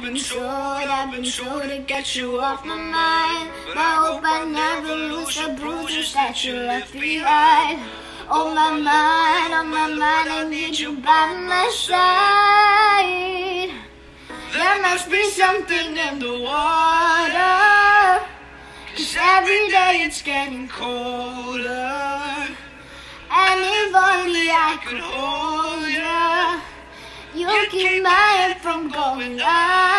I've been told, I've been told to get you off my mind. But I hope I never lose the bruises that you left behind. On my mind, on my mind, I need you by my side. There must be something in the water. Cause every day it's getting colder. And if only I could hold you, you keep my head from going out.